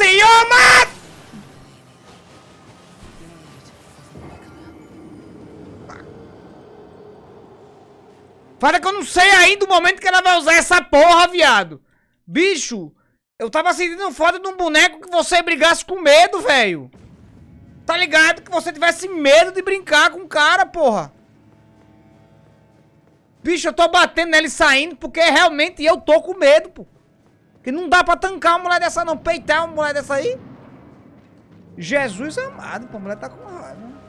senhor, mano! Fala que eu não sei ainda o momento que ela vai usar essa porra, viado. Bicho, eu tava sentindo foda de um boneco que você brigasse com medo, velho. Tá ligado? Que você tivesse medo de brincar com o cara, porra. Bicho, eu tô batendo nela e saindo porque realmente eu tô com medo, pô. Que não dá pra tancar uma mulher dessa não. Peitar uma mulher dessa aí. Jesus amado, pô. A mulher tá com raiva.